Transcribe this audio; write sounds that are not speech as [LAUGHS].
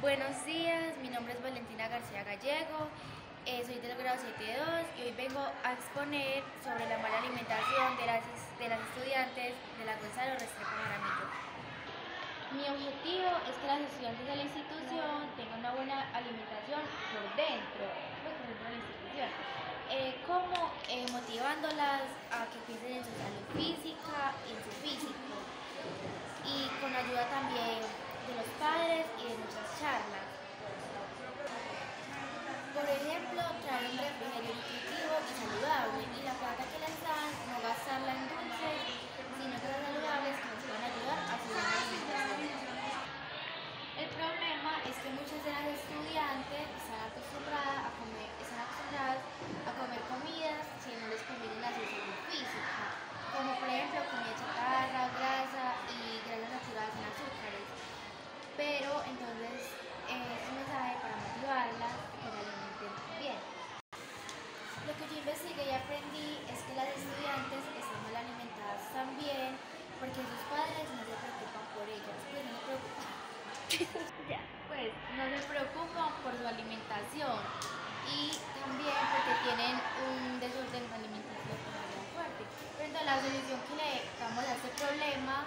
Buenos días, mi nombre es Valentina García Gallego, eh, soy del grado 7.2 y hoy vengo a exponer sobre la mala alimentación de las, de las estudiantes de la Gonzalo Restrepo Jaramillo. Mi objetivo es que las estudiantes de la institución tengan una buena alimentación por dentro, por dentro de la institución, eh, como eh, motivándolas a que piensen en su salud física en su físico, y con ayuda también de los padres y de muchas charlas. Por ejemplo, traer un refrigerio nutritivo y saludable y la plata que les dan no gastarla en dulces, sino cosas saludables que nos puedan ayudar a su buena alimentación. El problema es que muchas de las estudiantes están acostumbradas a comer, están acostumbradas a comer comidas que no les convienen a su salud física, como por ejemplo comida chatarra, grasa y grasas saturadas en azúcares. Pero entonces es un mensaje para motivarlas que se alimenten bien. Lo que yo investigué y aprendí es que las estudiantes están mal alimentadas también porque sus padres no se preocupan por ellas, pues no se preocupan. [LAUGHS] pues no se preocupan por su alimentación y también porque tienen un desorden de alimentación muy fuerte. Pero la solución que le damos a este problema